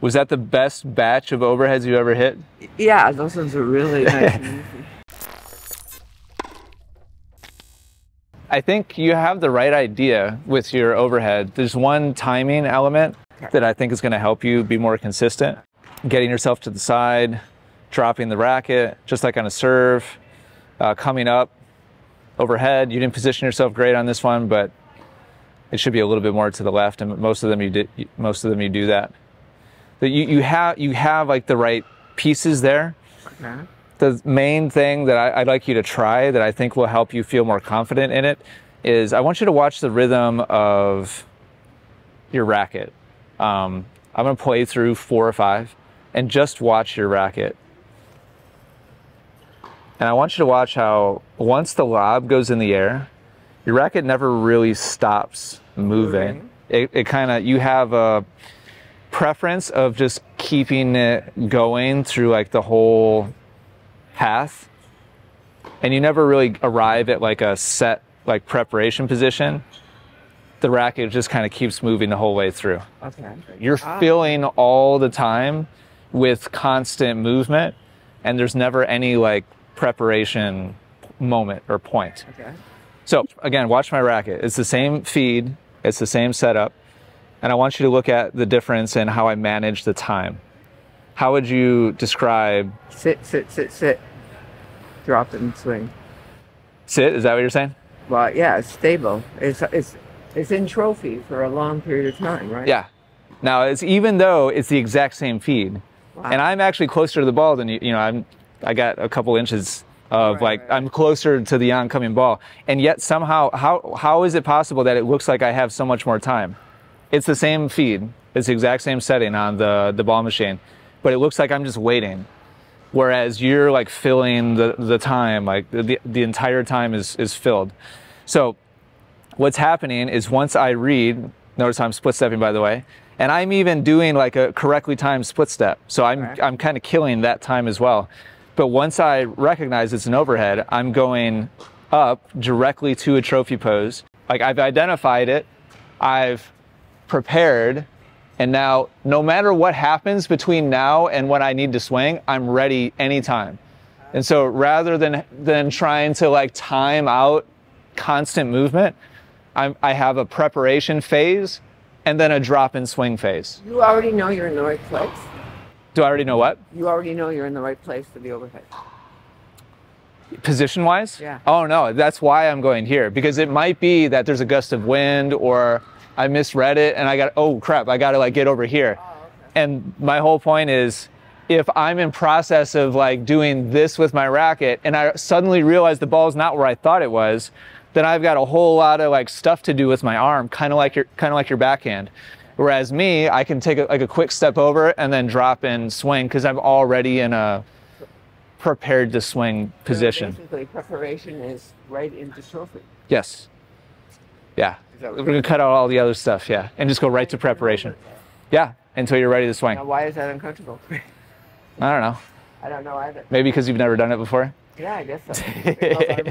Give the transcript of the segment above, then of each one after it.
Was that the best batch of overheads you ever hit? Yeah, those ones are really nice. I think you have the right idea with your overhead. There's one timing element that I think is going to help you be more consistent. Getting yourself to the side, dropping the racket, just like on a serve, uh, coming up overhead. You didn't position yourself great on this one, but it should be a little bit more to the left, and most of them you did. Most of them you do that. But you, you have you have like the right pieces there. Okay. The main thing that I, I'd like you to try that I think will help you feel more confident in it is I want you to watch the rhythm of your racket. Um, I'm going to play through four or five and just watch your racket. And I want you to watch how once the lob goes in the air, your racket never really stops moving. Moving. It, it kind of, you have a preference of just keeping it going through like the whole path. And you never really arrive at like a set like preparation position. The racket just kind of keeps moving the whole way through. Okay. You're Ah. filling all the time with constant movement, and there's never any like preparation moment or point. Okay. So again, watch my racket. It's the same feed, it's the same setup, and I want you to look at the difference in how I manage the time. How would you describe Sit, sit, sit, sit. Drop it and swing. sit? Is that what you're saying? Well, yeah, it's stable. It's it's it's in trophy for a long period of time, right? Yeah. Now, it's even though it's the exact same feed, Wow. and I'm actually closer to the ball than you. You know, I'm I got a couple inches of Right, like right. I'm closer to the oncoming ball, and yet somehow how how is it possible that it looks like I have so much more time? It's the same feed. It's the exact same setting on the the ball machine, but it looks like I'm just waiting. Whereas you're like filling the, the time, like the, the entire time is, is filled. So what's happening is once I read, notice I'm split stepping by the way, and I'm even doing like a correctly timed split step. So I'm, Okay. I'm kind of killing that time as well. But once I recognize it's an overhead, I'm going up directly to a trophy pose. Like I've identified it, I've prepared, and now no matter what happens between now and when I need to swing, I'm ready anytime. And so rather than than trying to like time out constant movement, I'm, I have a preparation phase and then a drop in swing phase. You already know you're in the right place. Do I already know what? You already know you're in the right place for the overhead. Position wise? Yeah. Oh no, that's why I'm going here because it might be that there's a gust of wind or I misread it and I got oh crap, I got to like get over here. Oh, and my whole point is if I'm in process of like doing this with my racket and I suddenly realize the ball's not where I thought it was, then I've got a whole lot of like stuff to do with my arm, kind of like your kind of like your backhand. Whereas me, I can take a, like a quick step over and then drop and swing because I'm already in a prepared to swing So position. basically, preparation is right into trophy. Yes. Yeah. We're gonna cut out all the other stuff, yeah, and just go right to preparation. Yeah, until you're ready to swing. Now, why is that uncomfortable? I don't know. I don't know either. Maybe because you've never done it before. Yeah, I guess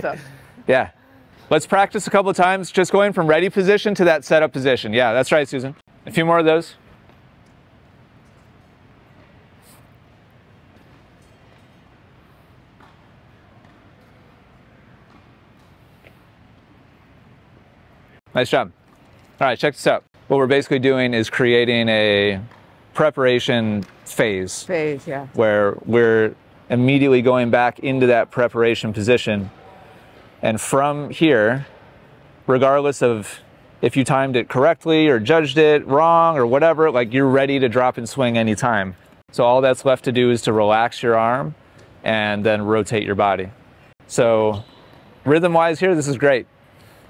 so. Yeah. Let's practice a couple of times, just going from ready position to that setup position. Yeah, that's right, Susan. A few more of those. Nice job. All right, check this out. What we're basically doing is creating a preparation phase Phase, yeah. where we're immediately going back into that preparation position. And from here, regardless of if you timed it correctly or judged it wrong or whatever, like you're ready to drop and swing anytime. So all that's left to do is to relax your arm and then rotate your body. So rhythm wise here, this is great.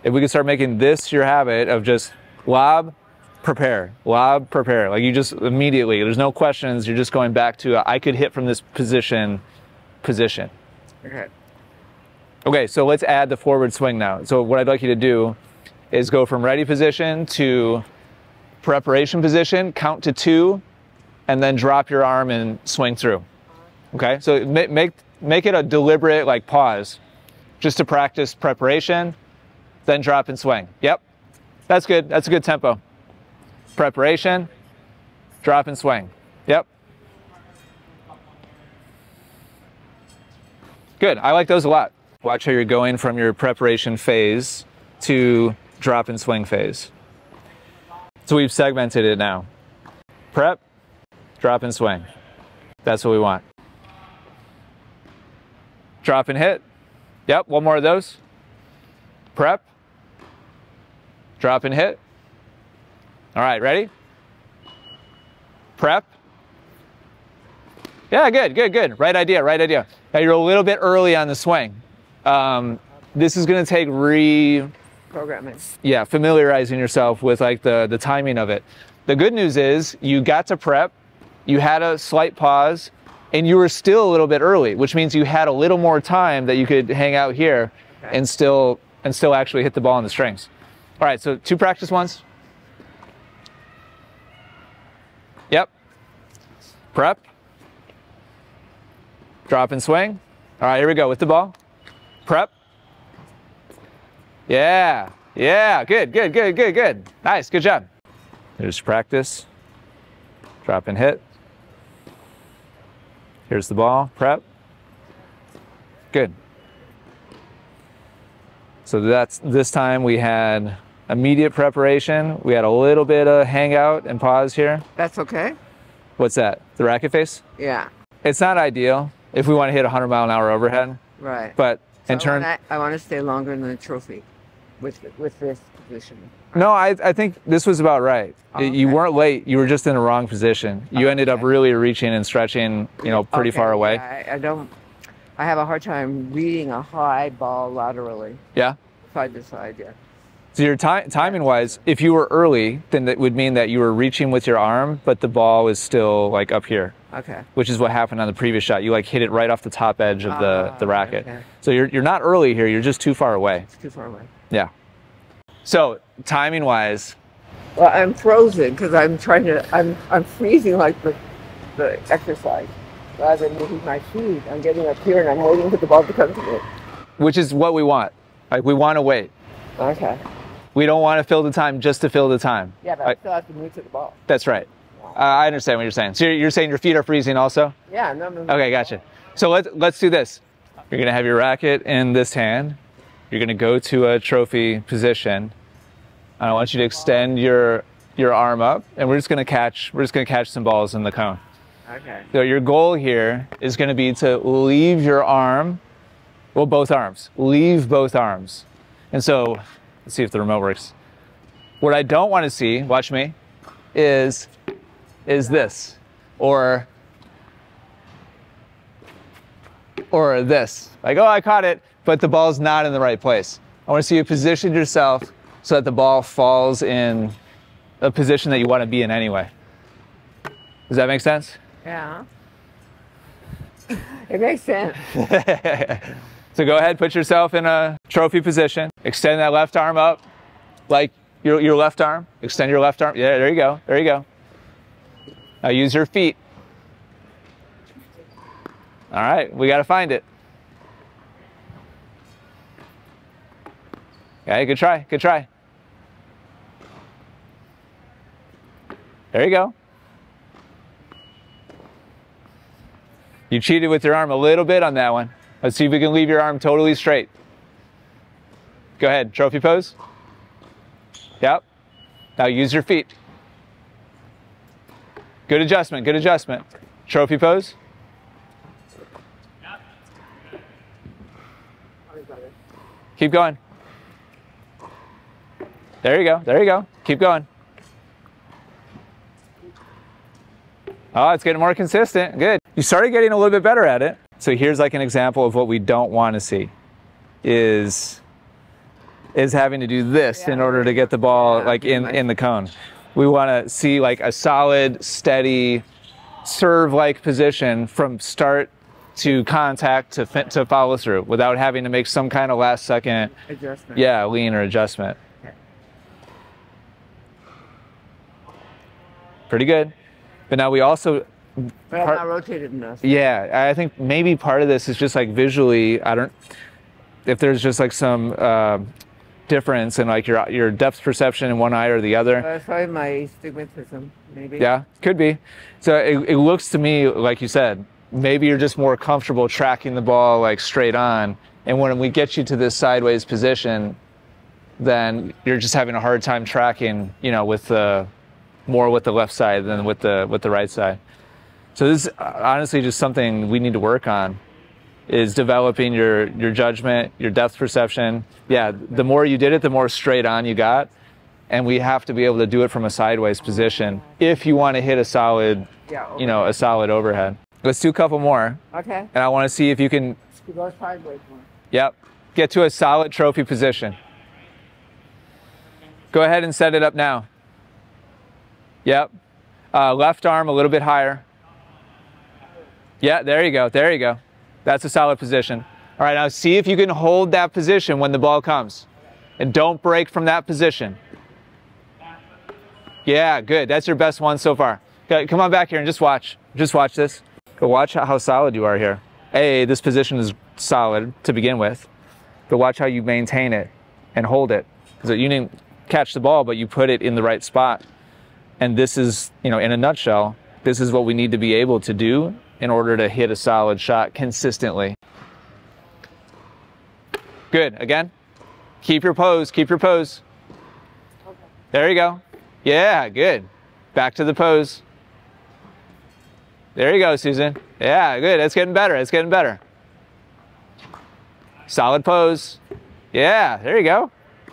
If we could start making this your habit of just lob, prepare, lob, prepare. Like you just immediately, there's no questions. You're just going back to, I could hit from this position, position. Okay. Okay, so let's add the forward swing now. So what I'd like you to do is go from ready position to preparation position, count to two, and then drop your arm and swing through. Okay, so ma- make make it a deliberate like pause, just to practice preparation, then drop and swing. Yep, that's good. That's a good tempo. Preparation, drop and swing. Yep. Good. I like those a lot. Watch how you're going from your preparation phase to drop and swing phase. So we've segmented it now. Prep, drop and swing. That's what we want. Drop and hit. Yep, one more of those. Prep, drop and hit. All right, ready? Prep. Yeah, good, good, good. Right idea, right idea. Now you're a little bit early on the swing. Um, this is going to take re Programming. yeah familiarizing yourself with like the the timing of it the good news is you got to prep you had a slight pause and you were still a little bit early which means you had a little more time that you could hang out here Okay. and still and still actually hit the ball on the strings all right so two practice ones yep prep drop and swing all right here we go with the ball prep yeah, yeah, good, good, good, good, good. Nice, good job. Here's practice. Drop and hit. Here's the ball, prep. Good. So that's this time we had immediate preparation. We had a little bit of hangout and pause here. That's okay? What's that? The racket face? Yeah. It's not ideal if we want to hit 100 mile an hour overhead, Right. but So in turn, I want, to, I want to stay longer than the trophy with with this position. No, I, I think this was about right. Oh, You weren't late. You were just in the wrong position. Oh, you ended up really reaching and stretching, you know, pretty Okay, far away. yeah, I, I don't. I have a hard time reading a high ball laterally, Yeah. side to side. Yeah. So your time, timing wise, if you were early, then that would mean that you were reaching with your arm, but the ball is still like up here, Okay. which is what happened on the previous shot. You like hit it right off the top edge of the, Ah, the racket. okay. So you're, you're not early here. You're just too far away. It's too far away. Yeah. So timing wise, Well, I'm frozen because I'm trying to. I'm I'm freezing like the the exercise. Rather than moving my feet, I'm getting up here and I'm waiting for the ball to come to me. which is what we want. Like we want to wait. Okay. We don't want to fill the time just to fill the time. Yeah, but I- I still have to move to the ball. That's right. Uh, I understand what you're saying. So you're, you're saying your feet are freezing also? Yeah, no, no, no. Okay, gotcha. So let's let's do this. You're gonna have your racket in this hand. You're gonna go to a trophy position. And I want you to extend your your arm up, and we're just gonna catch we're just gonna catch some balls in the cone. Okay. So your goal here is gonna be to leave your arm, well, both arms. Leave both arms. And so let's see if the remote works. What I don't want to see, watch me, is is this or or this. Like, oh, I caught it, but the ball's not in the right place. I want to see you position yourself so that the ball falls in a position that you want to be in anyway. Does that make sense? Yeah. It makes sense. So go ahead, put yourself in a trophy position. Extend that left arm up, like your, your left arm. Extend your left arm. Yeah, there you go. There you go. Now use your feet. All right, we got to find it. Okay, good try. Good try. There you go. You cheated with your arm a little bit on that one. Let's see if we can leave your arm totally straight. Go ahead, trophy pose. Yep. Now use your feet. Good adjustment, good adjustment. Trophy pose. Keep going. There you go, there you go. Keep going. Oh, it's getting more consistent. Good. You started getting a little bit better at it. So here's like an example of what we don't want to see is is having to do this in order to get the ball Yeah, like in in the cone. We want to see like a solid, steady serve like position from start to contact to fin- to follow through without having to make some kind of last second Adjustment. yeah, lean or adjustment. Okay. Pretty good. But now we also But I'm not rotated enough. Yeah, I think maybe part of this is just like visually. I don't. If there's just like some uh, difference in like your your depth perception in one eye or the other. Uh, sorry, my astigmatism, maybe. Yeah, could be. So it, it looks to me like you said, maybe you're just more comfortable tracking the ball like straight on, and when we get you to this sideways position, then you're just having a hard time tracking, you know, with the more with the left side than with the with the right side. So this is honestly just something we need to work on is developing your your judgment, your depth perception. Yeah, the more you did it, the more straight on you got. And we have to be able to do it from a sideways position if you want to hit a solid, Yeah. you know, a solid overhead. Let's do a couple more. Okay. And I want to see if you can, Go sideways one. yep, get to a solid trophy position. Go ahead and set it up now. Yep. Uh, left arm a little bit higher. Yeah, there you go. There you go. That's a solid position. All right, now see if you can hold that position when the ball comes. And don't break from that position. Yeah, good. That's your best one so far. Okay, come on back here and just watch. Just watch this. Go watch how solid you are here. A, this position is solid to begin with, but watch how you maintain it and hold it. Because you didn't catch the ball, but you put it in the right spot. And this is, you know, in a nutshell, this is what we need to be able to do in order to hit a solid shot consistently. Good. Again. Keep your pose. Keep your pose. There you go. Yeah, good. Back to the pose. There you go, Susan. Yeah, good. It's getting better. It's getting better. Solid pose. Yeah, there you go.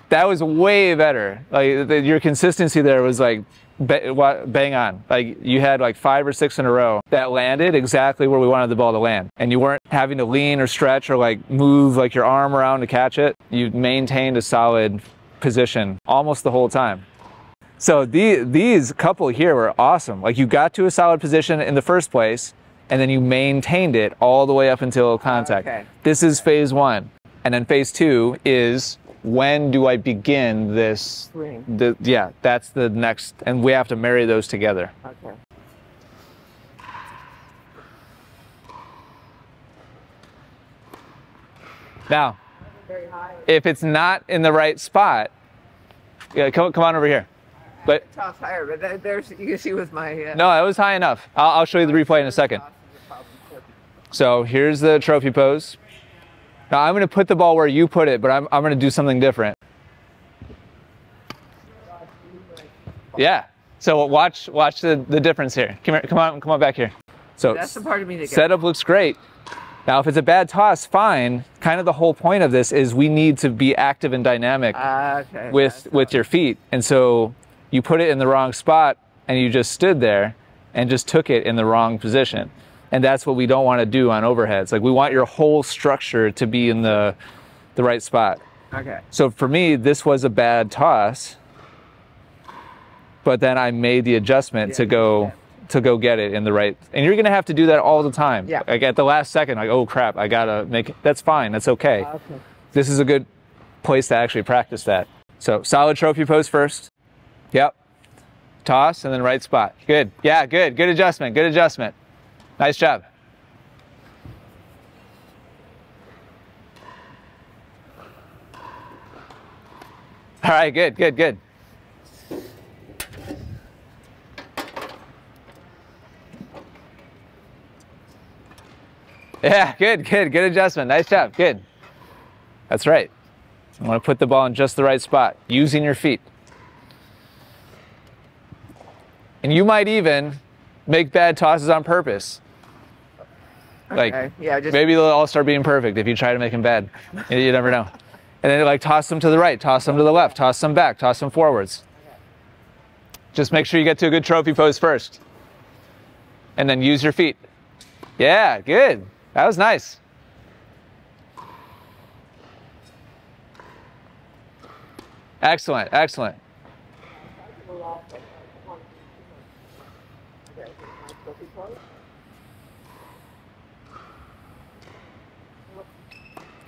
That was way better. Like the, your consistency there was like bang on. Like you had like five or six in a row that landed exactly where we wanted the ball to land. And you weren't having to lean or stretch or like move like your arm around to catch it. You maintained a solid position almost the whole time. So the, these couple here were awesome. Like you got to a solid position in the first place, and then you maintained it all the way up until contact. Okay. This is phase one, and then phase two is when do I begin this? Swing. The, yeah, that's the next, and we have to marry those together. Okay. Now, if it's not in the right spot, yeah, come, come on over here. But Toss higher, but there- there's you can see with my. Uh, no, it was high enough. I'll, I'll show you the replay in a second. toss is a problem, too. So here's the trophy pose. Now I'm going to put the ball where you put it, but I'm, I'm going to do something different. Yeah. So watch watch the, the difference here. Come here. Come on. Come on back here. So That's the part of me that gets. setup looks great. Now if it's a bad toss, fine. Kind of the whole point of this is we need to be active and dynamic Ah, okay. with with your feet. And so you put it in the wrong spot and you just stood there and just took it in the wrong position. And that's what we don't want to do on overheads. Like we want your whole structure to be in the the right spot. Okay. So for me, this was a bad toss. But then I made the adjustment to go yeah. to go get it in the right. And you're gonna have to do that all the time. Yeah. Like at the last second, like, oh crap, I gotta make it. That's fine. That's okay Okay. this is a good place to actually practice that. So solid trophy pose first. Yep. Toss and then right spot. Good. Yeah, good. Good adjustment. Good adjustment. Nice job. All right, good, good, good. Yeah, good, good, good adjustment. Nice job. Good. That's right. You want to put the ball in just the right spot, using your feet. And you might even make bad tosses on purpose. Like Okay. Yeah. Just. maybe they'll all start being perfect if you try to make them bad. You- you never know. And then like toss them to the right, toss them to the left, toss them back, toss them forwards. Just make sure you get to a good trophy pose first. And then use your feet. Yeah, good. That was nice. Excellent, excellent.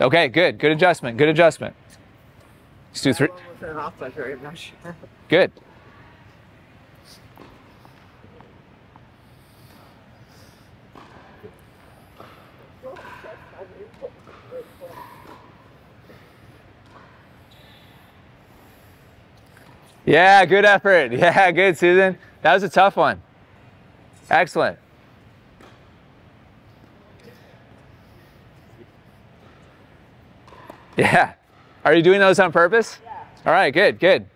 Okay, good. Good adjustment. Good adjustment. Let's do three. That one was an off buzzer, I'm not sure. Good. Yeah, good effort. Yeah, good, Susan. That was a tough one. Excellent. Yeah. Are you doing those on purpose? Yeah. All right, good, good.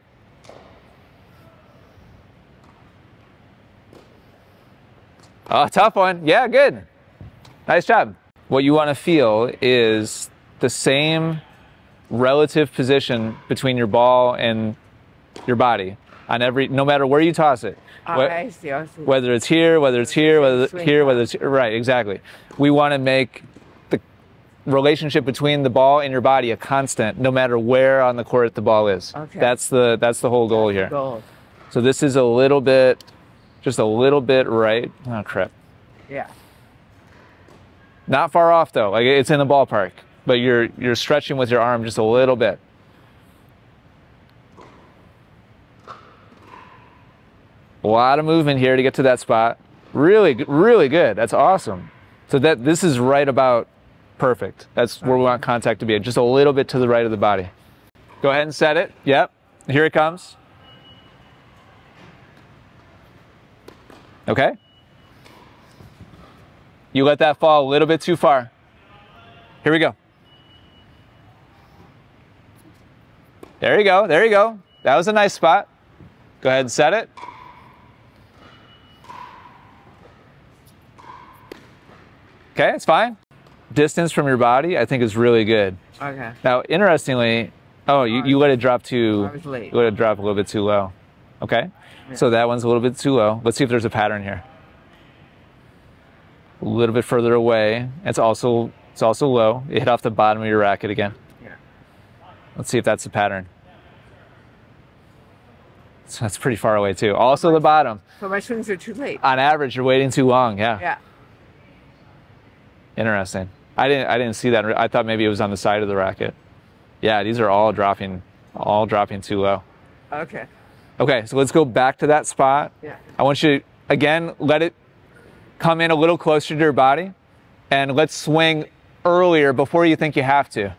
Oh, tough one. Yeah, good. Nice job. What you want to feel is the same relative position between your ball and your body on every, no matter where you toss it. Ah, oh, Wh- I see, I see. whether it's here, whether it's here, whether it's here, whether it's right, exactly. We want to make relationship between the ball and your body a constant, no matter where on the court the ball is. Okay. That's the that's the whole goal here. Gold. So this is a little bit, just a little bit right. Oh crap! Yeah. Not far off though. Like it's in the ballpark, but you're you're stretching with your arm just a little bit. A lot of movement here to get to that spot. Really, really good. That's awesome. So that this is right about perfect. That's where we want contact to be. Just a little bit to the right of the body. Go ahead and set it. Yep. Here it comes. Okay. You let that fall a little bit too far. Here we go. There you go. There you go. That was a nice spot. Go ahead and set it. Okay, it's fine. Distance from your body, I think, is really good. Okay. Now, interestingly, oh, you, you let it drop too. I was late. You let it drop a little bit too low. Okay, so that one's a little bit too low. Let's see if there's a pattern here. A little bit further away. It's also it's also low. It hit off the bottom of your racket again. Yeah. Let's see if that's the pattern. So that's pretty far away too. Also the bottom. So my swings are too late. On average, you're waiting too long. Yeah. Yeah. Interesting. I didn't I didn't see that. I thought maybe it was on the side of the racket. Yeah, these are all dropping all dropping too low. Okay. Okay, so let's go back to that spot. Yeah. I want you to again let it come in a little closer to your body and let's swing earlier before you think you have to.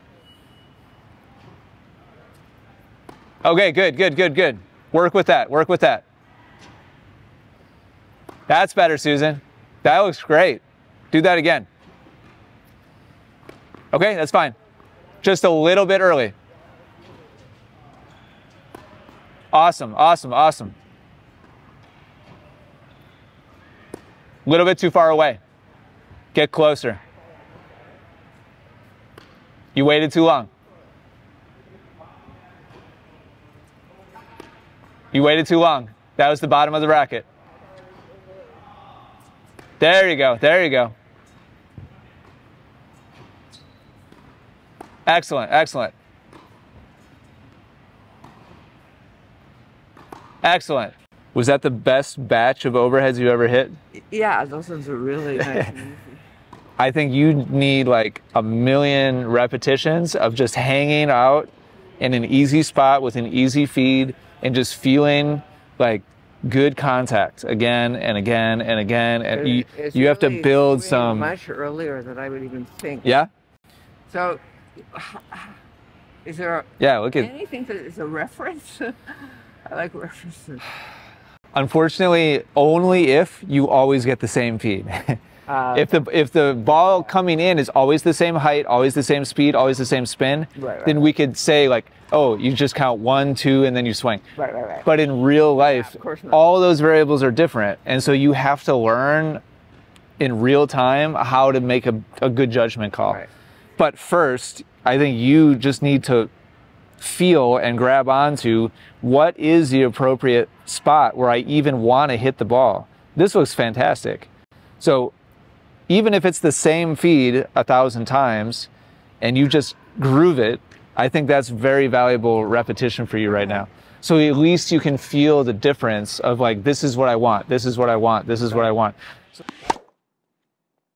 Okay, good, good, good, good. Work with that. Work with that. That's better, Susan. That looks great. Do that again. Okay, that's fine. Just a little bit early. Awesome, awesome, awesome. A Little bit too far away. Get closer. You waited too long. You waited too long. That was the bottom of the racket. There you go. There you go. Excellent. Excellent. Excellent. Was that the best batch of overheads you ever hit? Yeah, those ones are really nice. I think you need like a million repetitions of just hanging out in an easy spot with an easy feed and just feeling like good contact again and again and again. And you, It's you have to build swinging some. much earlier than I would even think. Yeah? So, is there Yeah, look at. anything that is a reference? I like references. Unfortunately, only if you always get the same feed. Uh, if the if the ball coming in is always the same height, always the same speed, always the same spin, Right, right, then we could say like, oh, you just count one, two, and then you swing. right, right, right. But in real life, not. all those variables are different, and so you have to learn in real time how to make a, a good judgment call. Right. But first, I think you just need to feel and grab onto what is the appropriate spot where I even want to hit the ball. This looks fantastic. So even if it's the same feed a thousand times and you just groove it, I think that's very valuable repetition for you right now. So at least you can feel the difference of like, this is what I want, this is what I want, this is what I want.